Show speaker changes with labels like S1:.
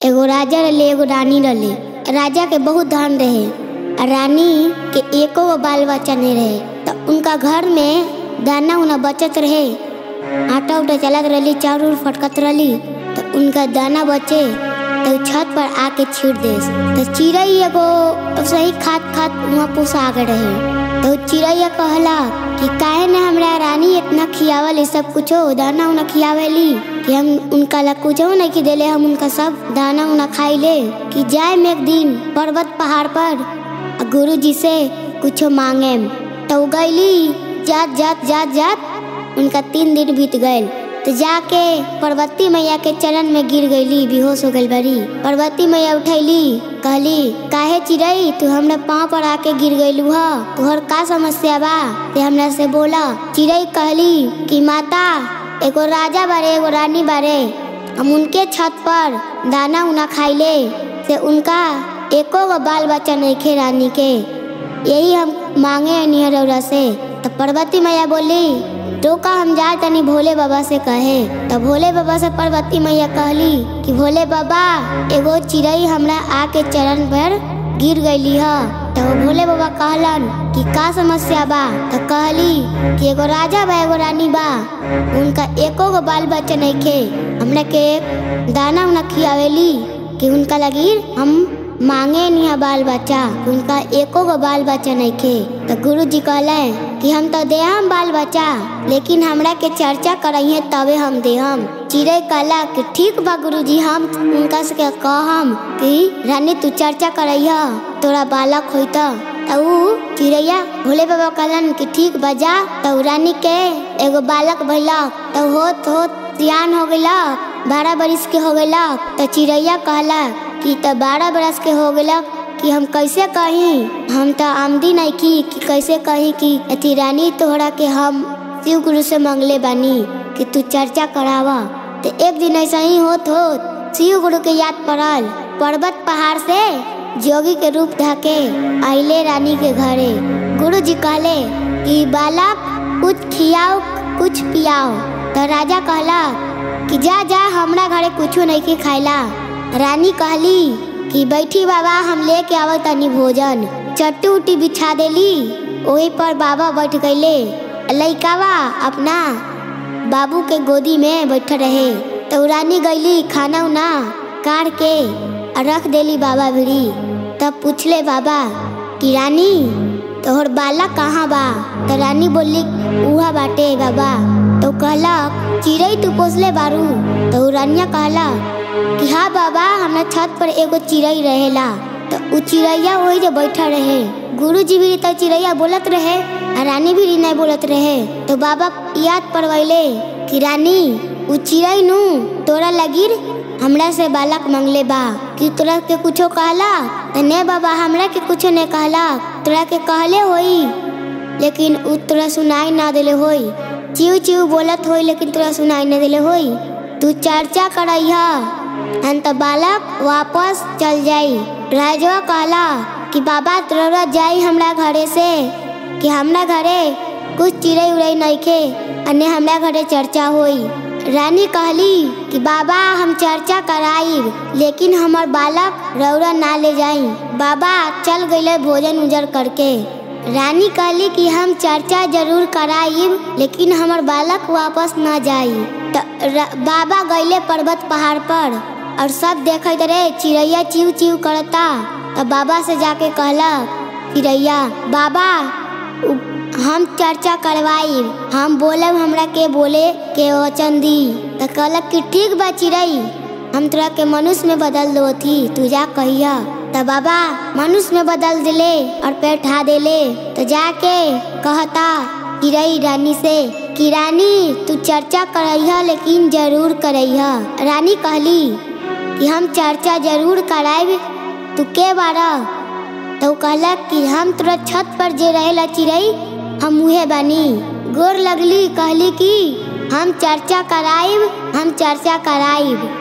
S1: एगो राजा रहले, एगो रानी रहले। राजा के बहुत धन रहे रानी के एको गो बाल बच्चा नहीं रहे। तो उनका घर में दाना उना बचत रहे। आटा उटा चलत रहली, चाउर उर फटकत रहली। तो उनका दाना बचे तो छत पर आके छीट दे तो चिड़ई एगो सही खात खात वहाँ पोसा रहे। तो चिड़ैया कहला कि काहे ने हमरा रानी इतना खियावल? सब कुछ दाना उना खियावेली कि हम उनका ला कुछ नहीं कि देले, हम उनका सब दाना उना खाई ले कि जाए में एक दिन पर्वत पहाड़ पर गुरु जी से कुछ मांगे तो गैली जात जात जात जात, उनका तीन दिन बीत गए तो जाके पार्वती मैया के चरण में गिर गईली बेहोश हो गई बड़ी पार्वती मैया उठैली, कहली, काहे चिड़ई तू हमरा पाँव पर आके गिर गईलू ह? तुहर का समस्या बा? ते हमरा से बोला चिड़ई कहली कि माता, एगो राजा बारे, एगो रानी बारे, हम उनके छत पर दाना उना खाइले से उनका एको गो बाल बच्चा नहीं खे रानी के यही हम मांगे निहरौरा से। तो पार्वती मैया बोली तो का हम जाए तनी भोले बाबा से कहे। तो भोले बाबा से पार्वती मैया कहली कि, भोले बाबा, एगो चिड़ई हमरा आके चरण पर गिर गईली ह। तो भोले बाबा कहलन कि, का समस्या बा? तो कहली कि, एगो राजा बा, एगो रानी बा। उनका एको गो बाल बच्चा नहीं खे हमरा के दाना उना खियावेली कि उनका लगी हम मांगे नहीं बाल बच्चा। उनका एको गो बाल बच्चा नहीं खे। तो गुरु जी कहले कि हम तो दे हम बाल बच्चा, लेकिन हमरा के चर्चा करइहे तबे हम दे हम चिड़ै कहला कि ठीक बा गुरु जी हम उनका से कहम कि रानी तू चर्चा करइह, तोरा बालक होई तो चिड़ैया भोले बाबा कहलन कि ठीक बजा तो रानी के एगो बालक भइलक तो होत होत सियान हो गइलक बारह बरिस के हो गइलक तो चिड़ैया कहला कि तो बारह बरस के हो गया कि हम कैसे कही? हम तो आमदी नहीं की कि कैसे कही कि अथी रानी तोहरा के हम शिव गुरु से मंगले बानी कि तू चर्चा करावा। तो एक दिन ऐसा ही होत होत शिव गुरु के याद पड़ल। पर्वत पहाड़ से जोगी के रूप धके आइले रानी के घरे। गुरु जी कहले कि, बालक, कुछ खियाओ, कुछ पियाओ। तो राजा कहला कि, जा जा, हमरा घरे कुछ नहीं के खाइला रानी कहली कि बैठी बाबा हम लेके आव तनी भोजन। चट्टी उट्टी बिछा देली। वही पर बाबा बैठ गईले लइकावा अपना बाबू के गोदी में बैठ रहे। तो रानी गईली खाना उना काट के रख देली बाबा भिड़ी। तब पूछले बाबा कि रानी, तोहर बालक कहाँ बा? तो रानी बोली उहा बाटे बाबा। तो कहलक चिड़ई तू पोसले बारू। तो रानिया कहला कि हाँ बाबा हमरा छत पर एगो चिड़ई रहेला। तो उ चिड़ैया वही जो बैठा रहे। गुरु जी भी तो चिड़ैया बोलत रहे आ रानी भी नहीं बोलत रहे। तो बाबा याद पड़वैले कि रानी, उ चिड़ई नू तोरा लगिर हमरा से बालक मंगले बा। कि तोरा के कुछो कहला तो ने बाबा, हमरा के कुछो ने कहला तोरा के कहले होई, लेकिन उ तोरा सुनाई ना देले होई। चिव चिव बोलत होई, लेकिन तोरा सुनाई ना देले होई। तू चर्चा करइहा। अंत बालक वापस चल जाई। राजवा कहला कि, बाबा, तोरा जाई हमरा घरे से। कि हमरा घरे कुछ चिड़ई उड़ई नहीं खे अन्य हमरा घरे चर्चा होई। रानी कहली कि, बाबा, हम चर्चा कराई लेकिन हमर बालक रौरा ना ले जाई। बाबा, चल गए भोजन उजर करके। रानी कहली कि, हम चर्चा ज़रूर कराइब लेकिन हमर बालक वापस ना जाई। बाबा गईले पर्वत पहाड़ पर। और सब देखते रहे, चिड़ैया चिव चिव करता। तो बाबा से जाके कहला चिड़ैया, बाबा हम चर्चा करवाई हम बोलब हमरा के बोले के वचन दी। तो कहलक कि ठीक बा चिड़ई हम तोरा के मनुष्य में बदल दो थी तू जा कहिया तो बाबा मनुष्य में बदल दिले और पैर उठा दिले। तो जाके कहता चिड़ई रानी से, कि रानी, तू चर्चा करइह लेकिन ज़रूर करइह रानी कहली कि हम चर्चा ज़रूर कराएब। तू के बारा? तो कहलक कि हम तोरा छत पर जे रहेला चिड़ई हम उहे बनी। गोर लगली, कहली कि हम चर्चा कराइब हम चर्चा कराइब